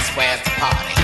That's where the party.